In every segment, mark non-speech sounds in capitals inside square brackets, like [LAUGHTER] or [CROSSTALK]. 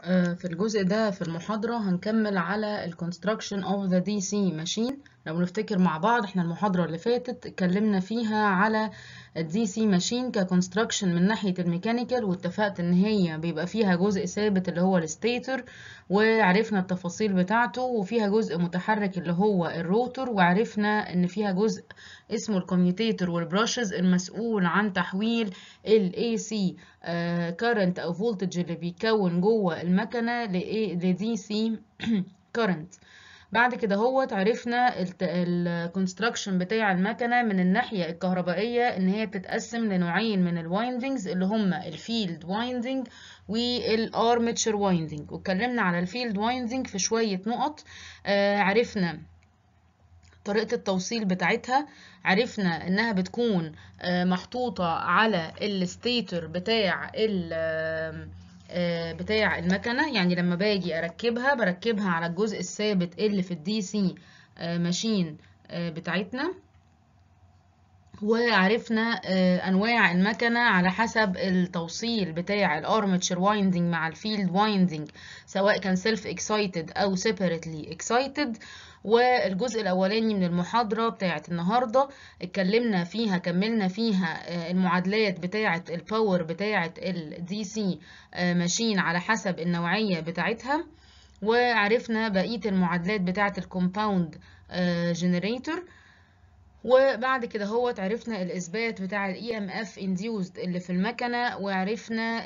آه، في الجزء ده في المحاضرة هنكمل على ال construction of the DC machine. لو نفتكر مع بعض إحنا المحاضرة اللي فاتت اتكلمنا فيها على ال DC machine ك construction من ناحية ال mechanical واتفقت إن هي بيبقى فيها جزء ثابت اللي هو ال stator وعرفنا التفاصيل بتاعته وفيها جزء متحرك اللي هو ال rotor وعرفنا إن فيها جزء اسمه ال commutator وال brushes المسؤول عن تحويل ال AC آه، current أو voltage اللي بيكون جوه المكنة ل DC [CLEARS THROAT] current. بعد كده هو عرفنا ال construction بتاع المكنة من الناحية الكهربائية إن هي بتتقسم لنوعين من ال windings اللي هما ال field winding وال armature winding واتكلمنا على ال field winding في شوية نقط. آه عرفنا طريقة التوصيل بتاعتها. عرفنا إنها بتكون محطوطة على ال stator بتاع بتاع المكنة. يعني لما باجي أركبها بركبها على الجزء الثابت اللي في ال DC machine بتاعتنا. وعرفنا أنواع المكنة على حسب التوصيل بتاع ال armature winding مع ال field winding سواء كان self excited أو separately excited والجزء الأولاني من المحاضرة بتاعه النهارده اتكلمنا فيها كملنا فيها المعادلات بتاعه ال power بتاعه ال DC machine على حسب النوعية بتاعتها. وعرفنا بقية المعادلات بتاعه ال compound generator وبعد كده هو عرفنا الإثبات بتاع ال EMF induced اللي في المكنة وعرفنا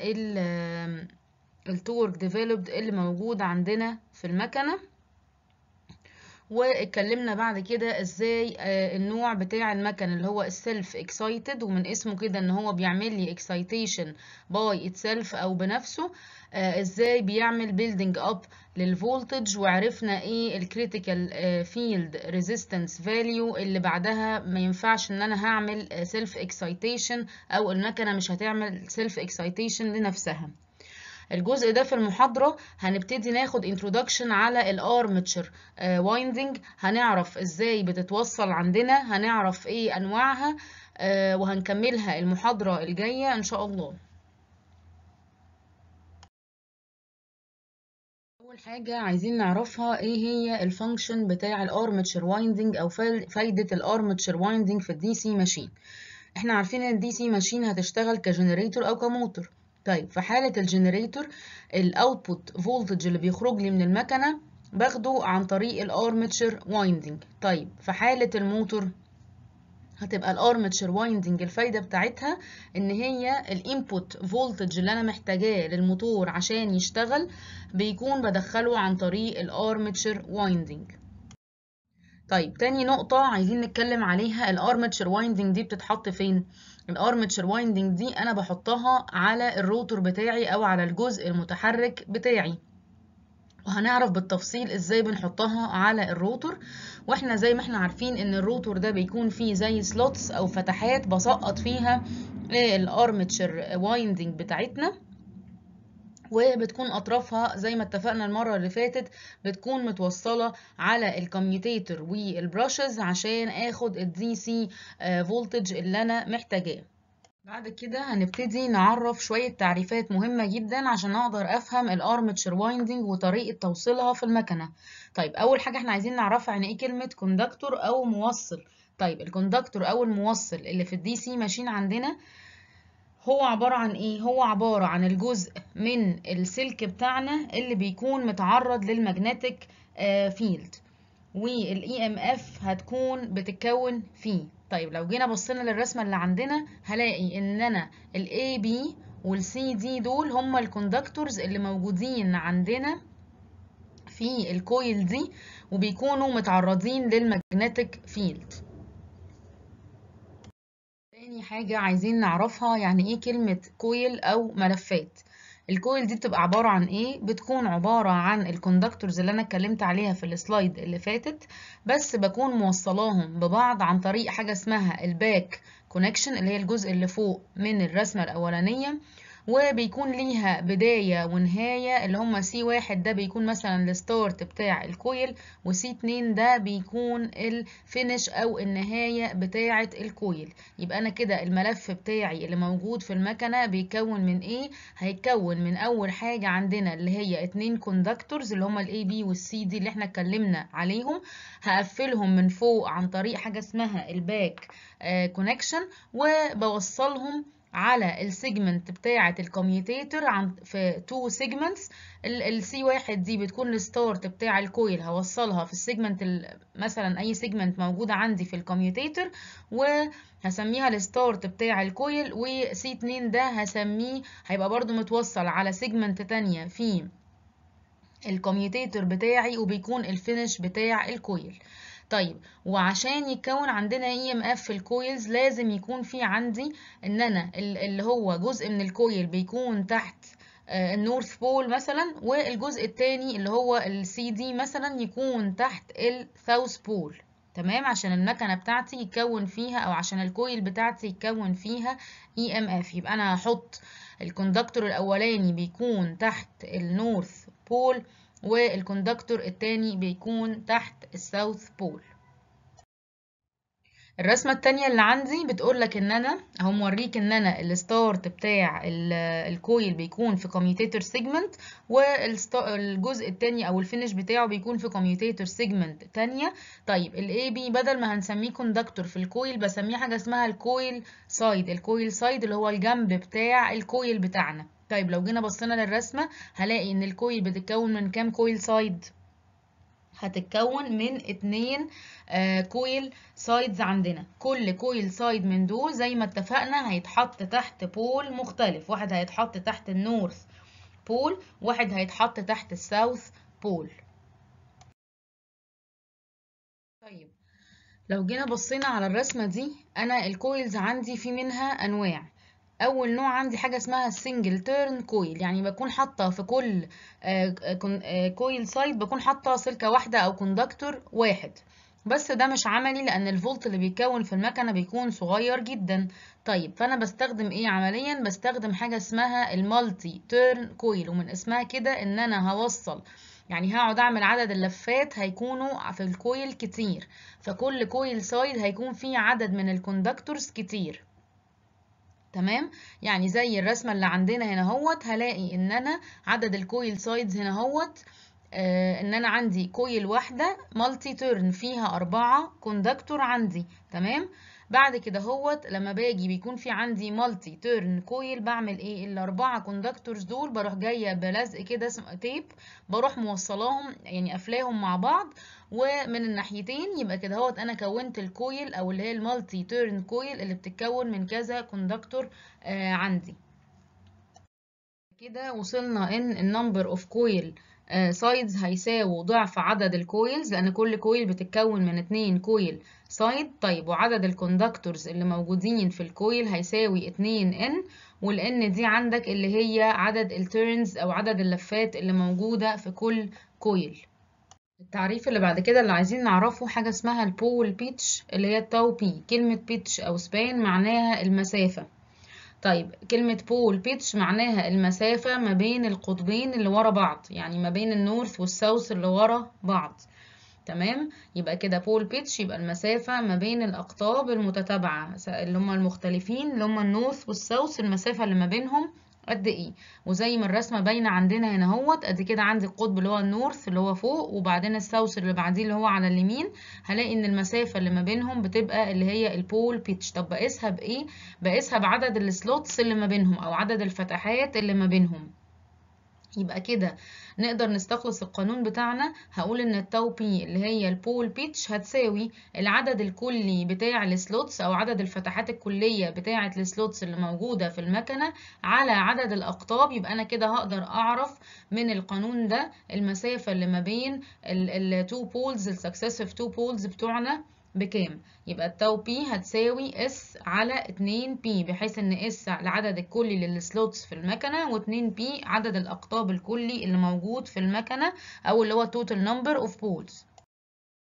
ال torque developed اللي موجود عندنا في المكنة. واتكلمنا بعد كده إزاي النوع بتاع المكن اللي هو ال self excited ومن اسمه كده ان هو بيعمل لي excitation by itself أو بنفسه إزاي بيعمل building up لل voltage وعرفنا إيه ال critical field resistance value اللي بعدها ما ينفعش ان أنا هعمل self excitation أو المكنة مش هتعمل self excitation لنفسها. الجزء ده في المحاضرة هنبتدي ناخد introduction على ال armature winding هنعرف إزاي بتتوصل عندنا هنعرف إيه انواعها وهنكملها المحاضرة الجاية إن شاء الله. أول حاجة عايزين نعرفها إيه هي ال function بتاع ال armature winding أو فايدة ال armature winding في ال DC machine إحنا عارفين إن ال DC machine هتشتغل ك generator أو كموتور. طيب في حالة ال generator ال output voltage اللي بيخرج لي من المكنة باخده عن طريق ال armature winding. طيب في حالة الموتور هتبقى ال armature winding الفايدة بتاعتها إن هي ال input voltage اللي أنا محتاجاه للموتور عشان يشتغل بيكون بدخله عن طريق ال armature winding. طيب تاني نقطة عايزين نتكلم عليها ال armature winding دي بتتحط فين؟ ال armature winding دي أنا بحطها على ال rotor بتاعي أو على الجزء المتحرك بتاعي. وهنعرف بالتفصيل إزاي بنحطها على ال rotor وإحنا زي ما إحنا عارفين إن ال rotor ده بيكون فيه زي slots أو فتحات بسقط فيها ال armature winding بتاعتنا. وبتكون أطرافها زي ما اتفقنا المرة اللي فاتت بتكون متوصلة على ال commutator وال brushes عشان آخد ال DC voltage اللي أنا محتاجاه. بعد كده هنبتدي نعرف شوية تعريفات مهمة جدا عشان أقدر أفهم ال armature winding وطريقة توصيلها في المكنة. طيب أول حاجة إحنا عايزين نعرفها يعني إيه كلمة conductor أو موصل. طيب ال conductor أو الموصل اللي في ال DC machine عندنا هو عبارة عن إيه؟ هو عبارة عن الجزء من السلك بتاعنا اللي بيكون متعرض لل magnetic field وال EMF هتكون بتتكون فيه. طيب لو جينا بصينا للرسمة اللي عندنا هلاقي إن أنا ال AB وال CD دول هما ال conductors اللي موجودين عندنا في ال coil دي وبيكونوا متعرضين لل magnetic field تاني حاجة عايزين نعرفها يعني إيه كلمة coil أو ملفات؟ ال coil دي بتبقى عبارة عن إيه؟ بتكون عبارة عن ال conductors اللي أنا اتكلمت عليها في ال slide اللي فاتت بس بكون موصلاهم ببعض عن طريق حاجة اسمها ال back connection اللي هي الجزء اللي فوق من الرسمة الأولانية. وبيكون ليها بداية ونهاية اللي هما C واحد ده بيكون مثلا ال start بتاع ال coil و C اتنين ده بيكون ال finish أو النهاية بتاعة ال coil يبقى أنا كده الملف بتاعي اللي موجود في المكنة بيتكون من إيه؟ هيتكون من أول حاجة عندنا اللي هي اتنين conductors اللي هما ال AB وال CD اللي إحنا اتكلمنا عليهم هقفلهم من فوق عن طريق حاجة اسمها ال back connection وبوصلهم على ال segment بتاعة ال commutator عن في two segments ال C واحد دي بتكون ال start بتاع ال coil هوصلها في ال segment مثلا أي segment موجودة عندي في ال commutator وهسميها ال start بتاع ال coil و C اتنين ده هسميه هيبقى برضو متوصل على segment تانية في ال commutator بتاعي وبيكون ال finish بتاع ال coil طيب وعشان يتكون عندنا EMF في ال coils لازم يكون في عندي إن أنا اللي هو جزء من ال coil بيكون تحت ال north pole مثلا والجزء التاني اللي هو السي دي مثلا يكون تحت ال south pole تمام؟ عشان المكنة بتاعتي يتكون فيها أو عشان ال coil بتاعتي يتكون فيها EMF يبقى أنا هحط ال conductor الأولاني بيكون تحت ال north pole وال conductor التاني بيكون تحت ال south pole. الرسمة التانية اللي عندي بتقولك إن أنا أهو موريك إن أنا ال start بتاع ال coil بيكون في commutator segment والجزء التاني أو ال finish بتاعه بيكون في commutator segment تانية. طيب ال AB بدل ما هنسميه conductor في ال coil بسميه حاجة اسمها ال coil side ال coil side اللي هو الجنب بتاع ال coil بتاعنا. طيب لو جينا بصينا للرسمة هلاقي إن ال coil بتتكون من كام coil side هتتكون من اتنين آه coil sides عندنا. كل coil side من دول زي ما اتفقنا هيتحط تحت pole مختلف. واحد هيتحط تحت ال north pole واحد هيتحط تحت ال south pole طيب لو جينا بصينا على الرسمة دي أنا ال coils عندي في منها أنواع. أول نوع عندي حاجة اسمها ال single turn coil يعني بكون حاطة في كل coil side بكون حاطة سلكة واحدة أو conductor واحد. بس ده مش عملي لأن الفولت اللي بيتكون في المكنة بيكون صغير جدا. طيب فأنا بستخدم إيه عمليا؟ بستخدم حاجة اسمها ال multi turn coil ومن اسمها كده إن أنا هوصل. يعني هقعد أعمل عدد اللفات هيكونوا في ال coil كتير. فكل coil side هيكون فيه عدد من ال conductors كتير. تمام؟ يعني زي الرسمة اللي عندنا هنا هوت هلاقي ان أنا عدد ال coil sides هنا هوت آه ان أنا عندي coil واحدة multi turn فيها أربعة conductor عندي تمام؟ بعد كده هوت لما باجي بيكون في عندي multi turn coil بعمل إيه؟ الأربعة conductors دول بروح جاية بلزق كده tape بروح موصلاهم يعني قافلاهم مع بعض ومن الناحيتين يبقى كده هوت أنا كونت ال coil أو اللي هي ال multi turn coil اللي بتتكون من كذا conductor آه عندي. كده وصلنا إن ال number of coil sides هيساووا ضعف عدد ال coils لأن كل coil بتتكون من اتنين coil side طيب وعدد ال conductors اللي موجودين في ال coil هيساوي 2 N وال N دي عندك اللي هي عدد ال turns أو عدد اللفات اللي موجودة في كل coil التعريف اللي بعد كده اللي عايزين نعرفه حاجة اسمها ال pole pitch اللي هي ال tau P كلمة pitch أو span معناها المسافة. طيب كلمة pole pitch معناها المسافة ما بين القطبين اللي ورا بعض يعني ما بين ال north وال south اللي ورا بعض. تمام؟ يبقى كده pole pitch يبقى المسافة ما بين الأقطاب المتتابعة اللي هم المختلفين اللي هم ال north وال south المسافة اللي ما بينهم قد إيه. وزي ما الرسمة باينة عندنا هنا اهوت ادي كده عندي القطب اللي هو ال north اللي هو فوق وبعدين ال south اللي بعديه اللي هو على اليمين. هلاقي ان المسافة اللي ما بينهم بتبقى اللي هي ال pole pitch. طب بقيسها بإيه؟ بقيسها بعدد ال slots اللي ما بينهم أو عدد الفتحات اللي ما بينهم. يبقى كده. نقدر نستخلص القانون بتاعنا. هقول إن ال tau p اللي هي ال pole pitch هتساوي العدد الكلي بتاع ال slots أو عدد الفتحات الكلية بتاعة ال slots اللي موجودة في المكنة على عدد الأقطاب. يبقى أنا كده هقدر أعرف من القانون ده المسافة اللي ما بين ال two poles ال successive two poles بتوعنا. بكام؟ يبقى ال tau p هتساوي S على 2 P بحيث إن S العدد الكلي لل slots في المكنة و2 P عدد الأقطاب الكلي اللي موجود في المكنة أو اللي هو total number of poles.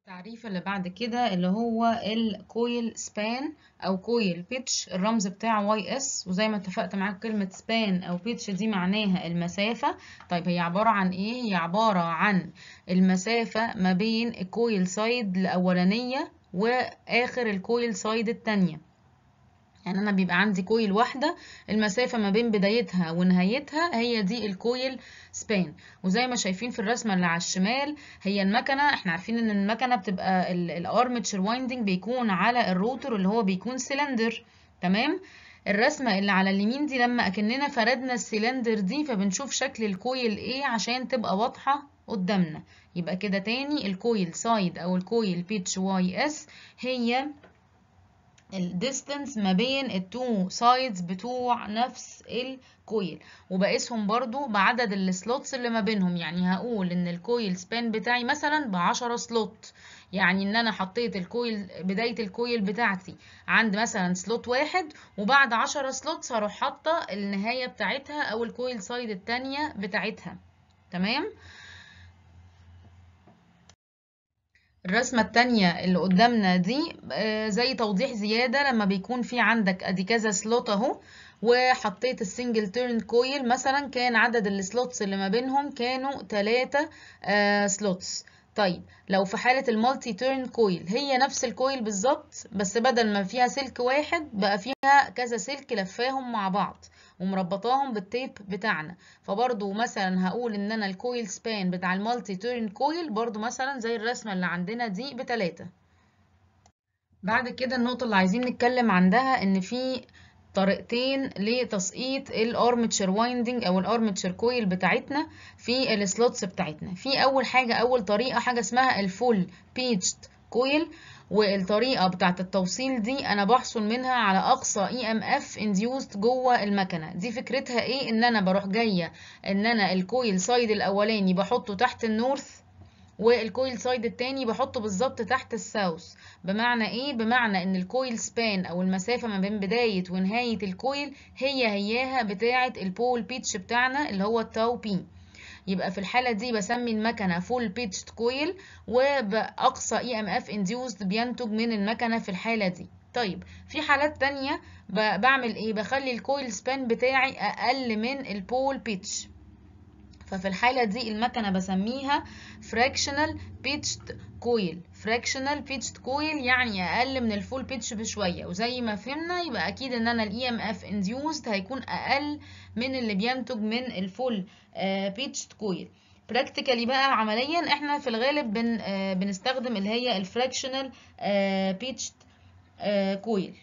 التعريف اللي بعد كده اللي هو ال coil span أو coil pitch الرمز بتاعه Y S وزي ما اتفقت معاك كلمة span أو pitch دي معناها المسافة. طيب هي عبارة عن إيه؟ هي عبارة عن المسافة ما بين ال coil side الأولانية وآخر ال coil side التانية. يعني أنا بيبقى عندي coil واحدة المسافة ما بين بدايتها ونهايتها هي دي ال coil span. وزي ما شايفين في الرسمة اللي على الشمال هي المكنة إحنا عارفين إن المكنة بتبقى ال armature winding بيكون على ال rotor اللي هو بيكون سيلندر تمام؟ الرسمة اللي على اليمين دي لما أكننا فردنا السيلندر دي فبنشوف شكل ال coil إيه عشان تبقى واضحة قدامنا. يبقى كده تاني ال coil side أو ال coil pitch Y S هي ال distance ما بين ال two sides بتوع نفس ال coil وبقيسهم برضو بعدد ال slots اللي ما بينهم. يعني هقول إن ال coil span بتاعي مثلا بعشرة slot يعني إن أنا حطيت ال coil بداية ال coil بتاعتي. عند مثلا slot واحد وبعد عشرة slots هروح حاطة النهاية بتاعتها أو ال coil side التانية بتاعتها. تمام؟ الرسمة التانية اللي قدامنا دي زي توضيح زيادة لما بيكون في عندك ادي كذا slot أهو وحطيت ال single turn coil مثلا كان عدد ال slots اللي ما بينهم كانوا تلاتة slots طيب لو في حالة ال multi turn coil هي نفس ال coil بالظبط بس بدل ما فيها سلك واحد بقى فيها كذا سلك لفاهم مع بعض ومربطاهم بال tape بتاعنا. فبرضو مثلا هقول إن أنا ال coil span بتاع ال multi turn coil برضو مثلا زي الرسمة اللي عندنا دي بتلاتة. بعد كده النقطة اللي عايزين نتكلم عندها إن في طريقتين لتسقيط ال armature winding أو ال armature coil بتاعتنا في ال slots بتاعتنا. في أول حاجة أول طريقة حاجة اسمها ال full pitched coil والطريقة بتاعة التوصيل دي أنا بحصل منها على أقصى EMF induced جوه المكنة. دي فكرتها إيه؟ إن أنا بروح جاية إن أنا ال coil side الأولاني بحطه تحت ال north وال coil side التاني بحطه بالظبط تحت ال south بمعنى إيه؟ بمعنى إن ال coil span أو المسافة ما بين بداية ونهاية ال coil هي هياها بتاعة ال pole pitch بتاعنا اللي هو ال tau p يبقى في الحالة دي بسمي المكنة full pitched coil وبأقصى EMF induced بينتج من المكنة في الحالة دي. طيب في حالات تانية بعمل إيه؟ بخلي ال coil span بتاعي أقل من ال pole pitch ففي الحالة دي المكنة بسميها fractional pitched coil. fractional pitched coil يعني أقل من ال full pitch بشوية. وزي ما فهمنا يبقى أكيد إن أنا ال EMF induced هيكون أقل من اللي بينتج من ال full pitched coil. practically بقى عمليا إحنا في الغالب بن بنستخدم اللي هي ال fractional pitched coil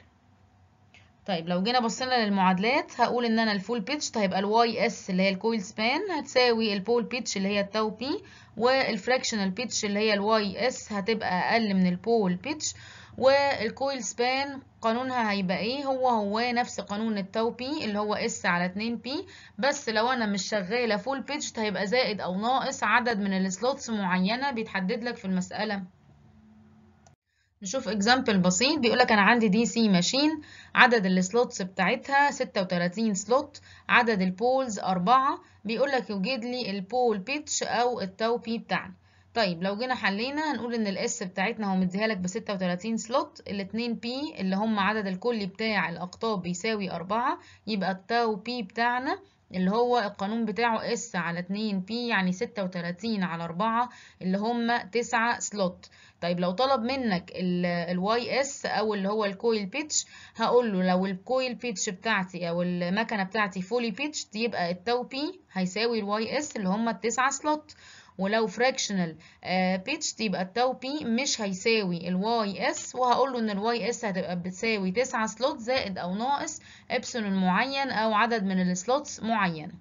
طيب لو جينا بصينا للمعادلات هقول إن أنا ال full pitch هيبقى ال Y S اللي هي ال coil span هتساوي ال pole pitch اللي هي ال tau p وال fractional pitch اللي هي ال Y S هتبقى أقل من ال pole pitch وال coil span قانونها هيبقى إيه؟ هو هو نفس قانون ال tau p اللي هو S على 2 P بس لو أنا مش شغالة full pitch هيبقى زائد أو ناقص عدد من ال slots معينة بيتحدد لك في المسألة. نشوف example بسيط. بيقولك أنا عندي DC machine. عدد ال slots بتاعتها 36 slot. عدد ال poles 4 بيقولك يوجد لي ال pole pitch أو ال tau p بتاعنا. طيب لو جينا حلينا هنقول إن ال S بتاعتنا هو مديها لك ب 36 slot. الاتنين P اللي هم عدد الكلي بتاع الأقطاب بيساوي 4 يبقى ال tau p بتاعنا اللي هو القانون بتاعه S على 2 P يعني 36 على 4 اللي هم 9 slot طيب لو طلب منك ال Y S أو اللي هو ال coil pitch هقول له لو ال coil pitch بتاعتي أو المكنة بتاعتي fully pitch يبقى ال tau p هيساوي ال Y S اللي هم التسعة slot ولو fractional pitch يبقى ال tau p مش هيساوي ال Y S وهقول له إن ال Y S هتبقى بتساوي 9 slot زائد أو ناقص ابسلون معين أو عدد من ال slots معين.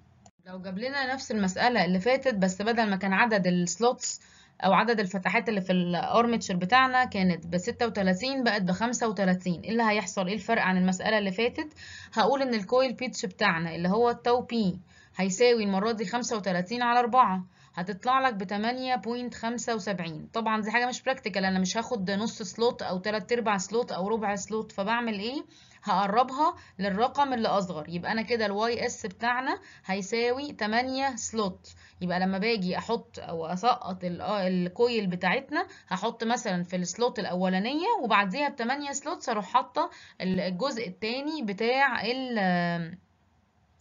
لو جاب لنا نفس المسألة اللي فاتت بس بدل ما كان عدد ال slots أو عدد الفتحات اللي في ال armature بتاعنا كانت ب 36 بقت ب 35 إيه اللي هيحصل؟ إيه الفرق عن المسألة اللي فاتت؟ هقول إن ال coil pitch بتاعنا اللي هو ال tau p هيساوي المرة دي 35 على 4 هتطلع لك ب 8.75 طبعا دي حاجة مش practical أنا مش هاخد نص slot أو تلات أرباع slot أو ربع slot فبعمل إيه؟ هقربها للرقم اللي أصغر. يبقى أنا كده ال y s بتاعنا هيساوي 8 slot يبقى لما باجي أحط أو أسقط ال coil بتاعتنا هحط مثلا في ال slot الأولانية وبعديها ب 8 slots أروح حاطه الجزء الثاني بتاع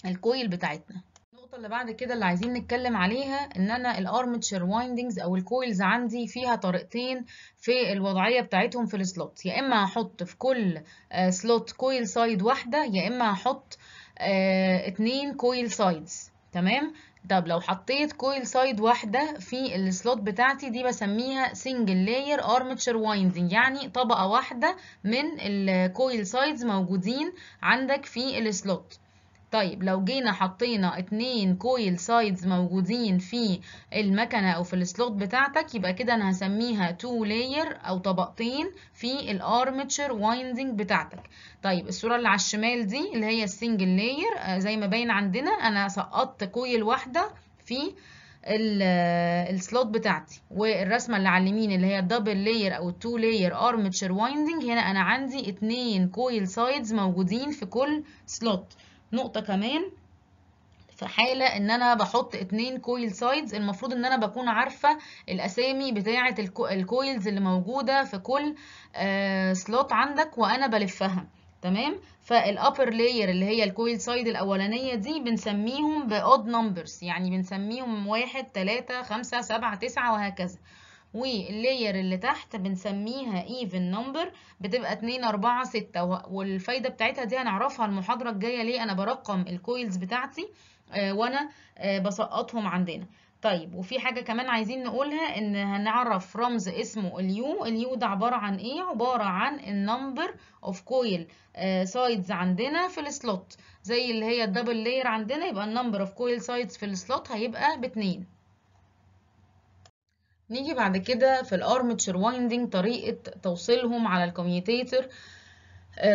ال coil بتاعتنا. النقطة اللي بعد كده اللي عايزين نتكلم عليها إن أنا ال armature windings أو ال coils عندي فيها طريقتين في الوضعية بتاعتهم في ال slot يا إما هحط في كل slot coil side واحدة يا إما هحط اتنين coil sides تمام؟ طب لو حطيت coil side واحدة في ال slot بتاعتي دي بسميها single layer armature winding يعني طبقة واحدة من ال coil sides موجودين عندك في ال slot طيب لو جينا حطينا اتنين coil sides موجودين في المكنة أو في ال slot بتاعتك يبقى كده أنا هسميها two layer أو طبقتين في ال armature winding بتاعتك. طيب الصورة اللي على الشمال دي اللي هي ال single layer زي ما باين عندنا أنا سقطت coil واحدة في ال slot بتاعتي. والرسمة اللي على اليمين اللي هي ال double layer أو ال two layer armature winding هنا أنا عندي اتنين coil sides موجودين في كل slot. نقطة كمان في حالة إن أنا بحط اتنين coil sides المفروض إن أنا بكون عارفة الأسامي بتاعة ال coils اللي موجودة في كل آه slot عندك وأنا بلفها. تمام؟ فال upper layer اللي هي ال coil side الأولانية دي بنسميهم ب odd numbers يعني بنسميهم واحد تلاتة خمسة سبعة تسعة وهكذا. وال layer اللي تحت بنسميها even number بتبقى 2 4 6 والفايدة بتاعتها دي هنعرفها المحاضرة الجاية ليه أنا برقم ال coils بتاعتي آه وأنا آه بسقطهم عندنا. طيب وفي حاجة كمان عايزين نقولها إن هنعرف رمز اسمه ال u ال u ده عبارة عن إيه؟ عبارة عن ال number of coil sides عندنا في ال slot زي اللي هي ال double layer عندنا يبقى ال number of coil sides في ال slot هيبقى باتنين. نيجي بعد كده في ال armature winding طريقة توصيلهم على ال commutator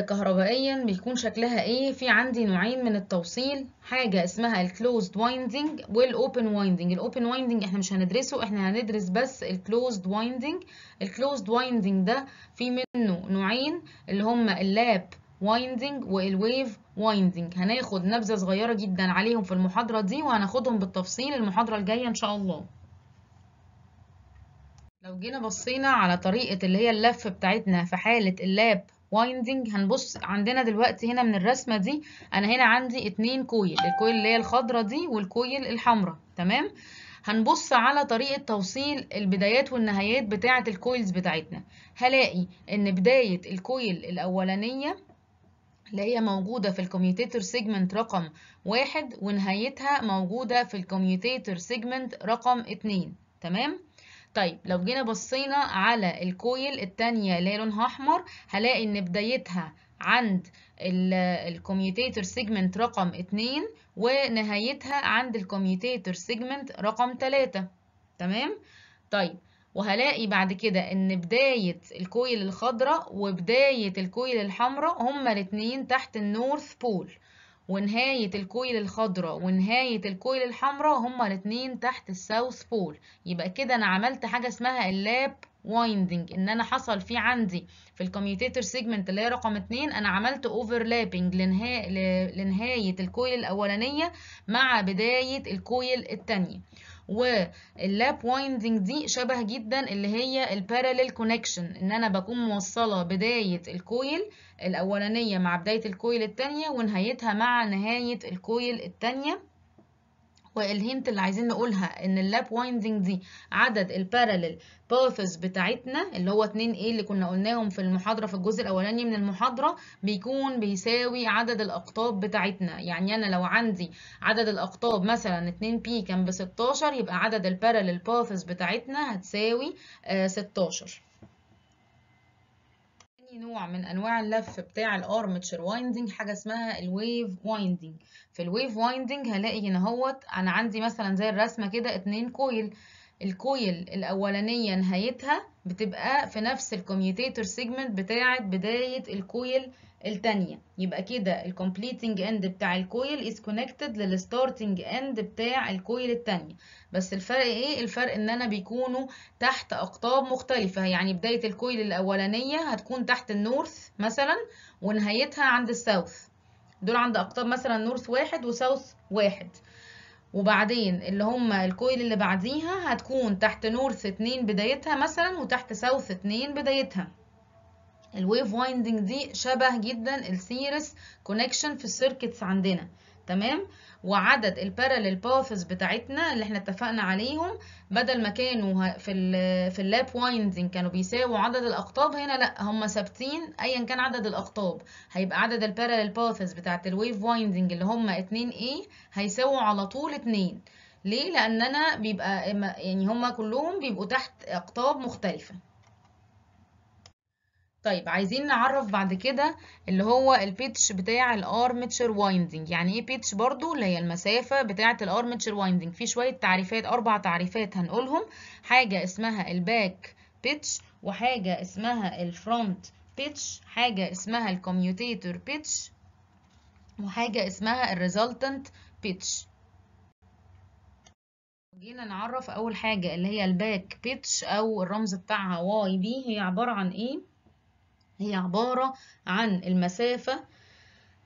كهربائيا بيكون شكلها إيه؟ في عندي نوعين من التوصيل حاجة اسمها ال closed winding وال open winding ال open winding إحنا مش هندرسه إحنا هندرس بس ال closed winding ال closed winding ده في منه نوعين اللي هما ال lap winding وال wave winding هناخد نبذة صغيرة جدا عليهم في المحاضرة دي وهناخدهم بالتفصيل المحاضرة الجاية إن شاء الله. لو جينا بصينا على طريقة اللي هي اللف بتاعتنا في حالة ال lap winding هنبص عندنا دلوقتي هنا من الرسمة دي أنا هنا عندي اتنين coil ال coil اللي هي الخضرة دي وال coil الحمراء تمام؟ هنبص على طريقة توصيل البدايات والنهايات بتاعة ال coils بتاعتنا. هلاقي إن بداية ال coil الأولانية اللي هي موجودة في ال commutator segment رقم واحد ونهايتها موجودة في ال commutator segment رقم اتنين تمام؟ طيب لو جينا بصينا على ال coil التانية اللي هي لونها أحمر هلاقي إن بدايتها عند ال commutator segment رقم اتنين ونهايتها عند ال commutator segment رقم تلاتة. تمام؟ طيب وهلاقي بعد كده إن بداية ال coil الخضراء وبداية ال coil الحمراء هما الاتنين تحت ال north pole. ونهاية ال coil الخضراء ونهاية ال coil الحمراء هما الاتنين تحت ال south pole. يبقى كده أنا عملت حاجة اسمها ال lap winding إن أنا حصل في عندي في ال commutator segment اللي هي رقم اتنين أنا عملت overlapping لنها... لنهاية ال coil الأولانية مع بداية ال coil التانية. وال lap winding دي شبه جدا اللي هي ال parallel connection إن أنا بكون موصلة بداية ال coil الأولانية مع بداية ال coil الثانية ونهايتها مع نهاية ال coil الثانية وال hint اللي عايزين نقولها إن ال lap winding دي عدد ال parallel paths بتاعتنا اللي هو 2 a اللي كنا قلناهم في المحاضرة في الجزء الأولاني من المحاضرة بيكون بيساوي عدد الأقطاب بتاعتنا. يعني أنا لو عندي عدد الأقطاب مثلا 2 p كان ب 16 يبقى عدد ال parallel paths بتاعتنا هتساوي آه 16 تاني نوع من أنواع اللف بتاع ال armature winding حاجة اسمها ال wave winding في ال wave winding هلاقي هنا أهوت أنا عندي مثلا زي الرسمة كده اتنين coil ال coil الأولانية نهايتها بتبقى في نفس ال commutator segment بتاعه بداية ال coil التانية. يبقى كده ال completing end بتاع ال coil is connected لل starting end بتاع ال coil التانية. بس الفرق إيه؟ الفرق إن أنا بيكونوا تحت أقطاب مختلفة. يعني بداية ال coil الأولانية هتكون تحت ال north مثلا ونهايتها عند ال south pole عند أقطاب مثلا north واحد و south واحد. وبعدين اللي هما ال coil اللي بعديها هتكون تحت north اتنين بدايتها مثلا وتحت south اتنين بدايتها. ال wave winding دي شبه جدا ال series connection في ال circuits عندنا. تمام؟ وعدد ال parallel paths بتاعتنا اللي إحنا اتفقنا عليهم بدل ما كانوا في ال في ال lap winding كانوا بيساووا عدد الأقطاب هنا لأ هم ثابتين ايا كان عدد الأقطاب. هيبقى عدد ال parallel paths بتاعت ال wave winding اللي هم 2 a هيساووا على طول 2 ليه؟ لاننا بيبقى يعني هم كلهم بيبقوا تحت أقطاب مختلفة. طيب عايزين نعرف بعد كده اللي هو ال pitch بتاع ال armature winding يعني إيه pitch برضو؟ اللي هي المسافة بتاعة ال armature winding في شوية تعريفات أربع تعريفات هنقولهم. حاجة اسمها ال back pitch وحاجة اسمها ال front pitch حاجة اسمها ال commutator pitch وحاجة اسمها ال resultant pitch جينا نعرف أول حاجة اللي هي ال back pitch أو الرمز بتاعها yb هي عبارة عن إيه؟ هي عبارة عن المسافة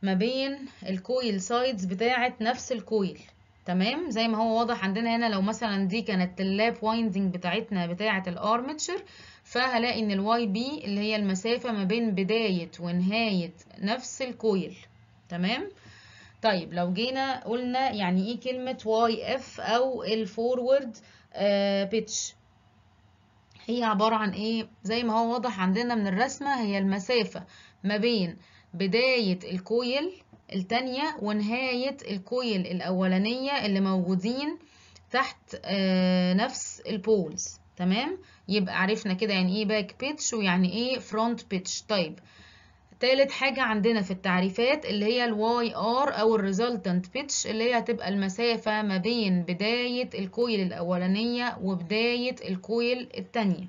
ما بين ال coil sides بتاعة نفس ال coil. تمام؟ زي ما هو واضح عندنا هنا لو مثلا دي كانت ال lap winding بتاعتنا بتاعة ال armature فهلاقي إن ال yb اللي هي المسافة ما بين بداية ونهاية نفس ال coil. تمام؟ طيب لو جينا قلنا يعني إيه كلمة yf أو ال forward pitch هي عبارة عن إيه؟ زي ما هو واضح عندنا من الرسمة هي المسافة ما بين بداية ال coil التانية ونهاية ال coil الأولانية اللي موجودين تحت آه نفس ال poles تمام؟ يبقى عرفنا كده يعني إيه back pitch ويعني إيه front pitch طيب تالت حاجة عندنا في التعريفات اللي هي ال yr أو ال resultant pitch اللي هي هتبقى المسافة ما بين بداية ال coil الأولانية وبداية ال coil التانية.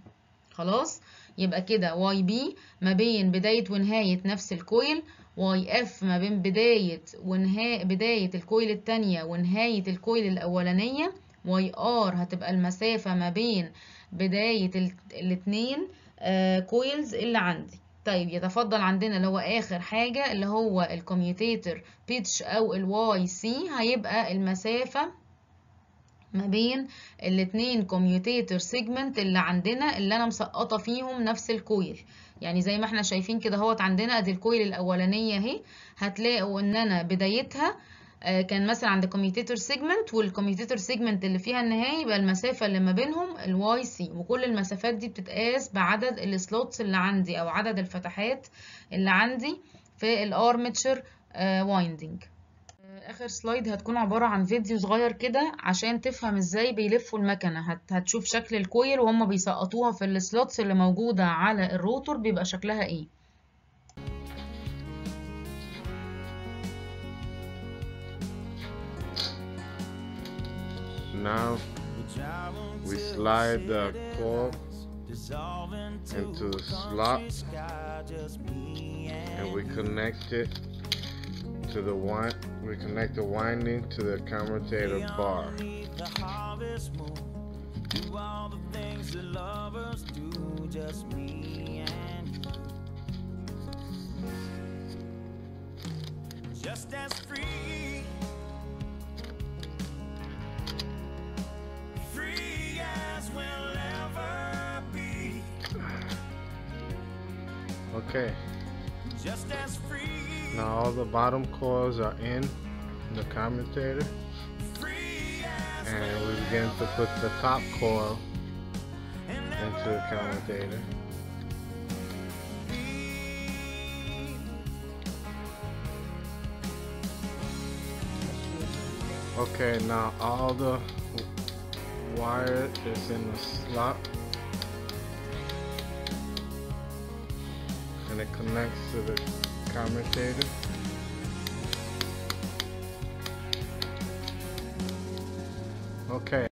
خلاص؟ يبقى كده yb ما بين بداية ونهاية نفس ال coil yf ما بين بداية ونهاية بداية ال coil التانية ونهاية ال coil الأولانية. yr هتبقى المسافة ما بين بداية الاتنين آه coils اللي عندي. طيب يتفضل عندنا اللي هو آخر حاجة اللي هو ال commutator pitch أو الواي سي. هيبقى المسافة ما بين الاتنين commutator segment اللي عندنا اللي أنا مسقطة فيهم نفس ال coil. يعني زي ما إحنا شايفين كده اهوت عندنا أدي ال coil الأولانية اهي. هتلاقوا إن أنا بدايتها كان مثلا عند commutator segment وال commutator segment اللي فيها النهاية يبقى المسافة اللي ما بينهم الواي سي وكل المسافات دي بتتقاس بعدد ال slots اللي عندي أو عدد الفتحات اللي عندي في ال armature winding آخر slide هتكون عبارة عن فيديو صغير كده عشان تفهم إزاي بيلفوا المكنة. هتشوف شكل ال coil وهم بيسقطوها في ال slots اللي موجودة على ال rotor بيبقى شكلها إيه. Now we slide the coil into the slot and we connect it to the one we connect the winding to the commutator bar. Just as. Free Okay. Just as free. Now all the bottom coils are in the commutator. And we begin to put the top coil into the commutator. Okay, now all the wire is in the slot and it connects to the commutator. Okay.